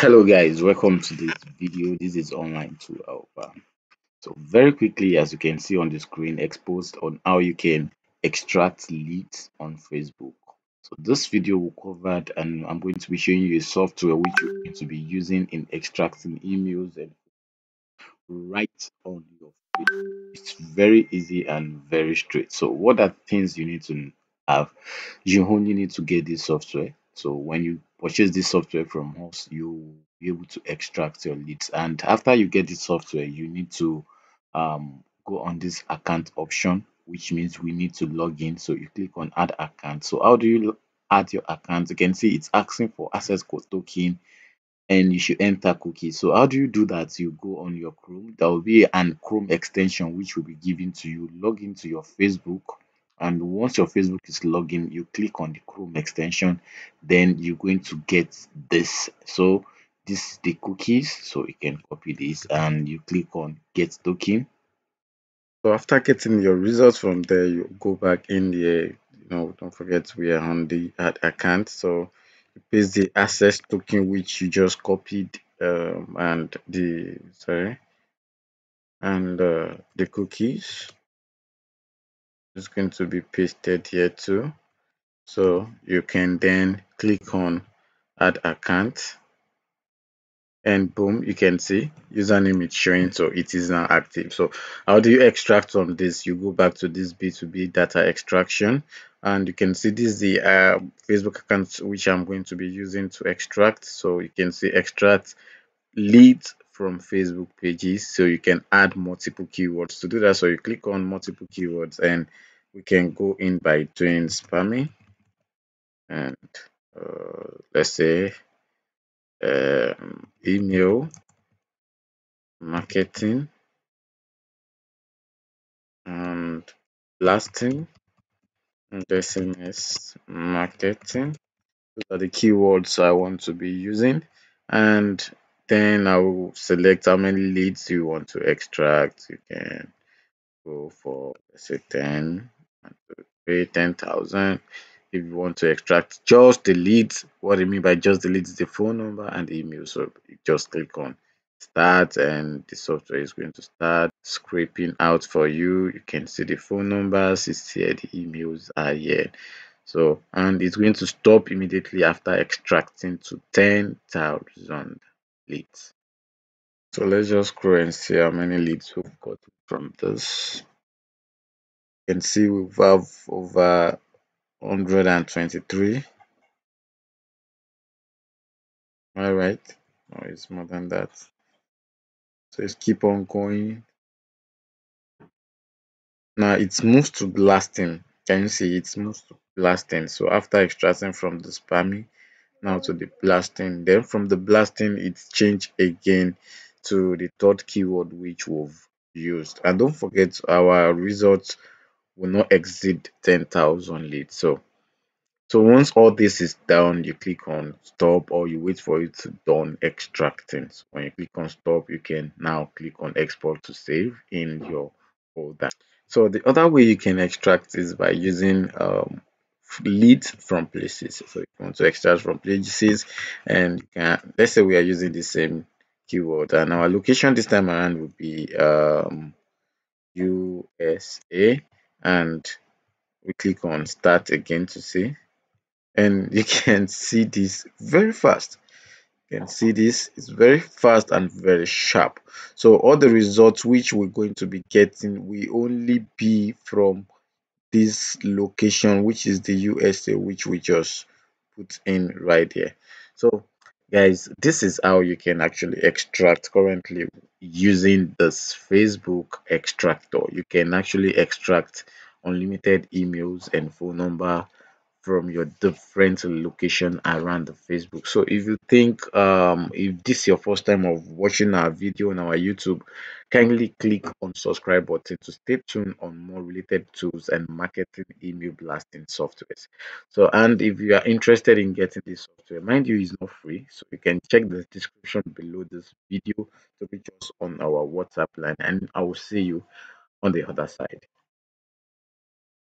hello guys. Welcome to this video. This is online tool helper oh, so very quickly as you can see on the screen exposed on how you can extract leads on facebook. So this video will cover and i'm going to be showing you a software which you're going to be using in extracting emails and right on your it's very easy and very straight. So what are things you need to have? You only need to get this software. So when you purchase this software from us, you'll be able to extract your leads. And after you get this software, you need to um, go on this account option, which means we need to log in. So you click on add account. So how do you add your account? You can see it's asking for access code token and you should enter cookies. So how do you do that? You go on your Chrome. There will be an Chrome extension which will be given to you. Log into your Facebook and once your facebook is logging you click on the chrome extension then you're going to get this. So this is the cookies so you can copy this and you click on get token so after getting your results from there you go back in the you know don't forget we are on the add account. So you paste the access token which you just copied um, and the sorry and uh, the cookies is going to be pasted here too. So you can then click on add account. And boom you can see username is showing so it is now active. So how do you extract from this? You go back to this b2b data extraction and you can see this is the uh, facebook account which i'm going to be using to extract. So you can see extract leads from facebook pages so you can add multiple keywords. To do that so you click on multiple keywords and we can go in by doing spamming. And uh, let's say um, email marketing and blasting and SMS marketing. Those are the keywords I want to be using. And then I will select how many leads you want to extract. You can go for let's say 10 and pay 10,000 if you want to extract just the leads what I mean by just the leads? The phone number and email. So you just click on start and the software is going to start scraping out for you. You can see the phone numbers it's here the emails are here. So and it's going to stop immediately after extracting to 10,000 leads. So let's just scroll and see how many leads we've got from this. You can see we have over 123 all right? No it's more than that. So let's keep on going. Now it moves to blasting. Can you see? It moves to blasting. So after extracting from the spamming now to the blasting. Then from the blasting it's changed again to the third keyword which we've used. And don't forget our results will not exceed 10,000 leads. So so once all this is done you click on stop or you wait for it to done extracting. So when you click on stop you can now click on export to save in your folder. So the other way you can extract is by using um, leads from places. So you want to extract from places and can let's say we are using the same keyword and our location this time around will be um, USA and we click on start again to see. And you can see this very fast. You can see this is very fast and very sharp. So all the results which we're going to be getting will only be from this location which is the usa which we just put in right here. So guys this is how you can actually extract currently using this facebook extractor. You can actually extract unlimited emails and phone number from your different location around the facebook. So if you think um if this is your first time of watching our video on our youtube kindly click on subscribe button to stay tuned on more related tools and marketing email blasting softwares. So and if you are interested in getting this software mind you is not free. So you can check the description below this video to reach us on our whatsapp line and i will see you on the other side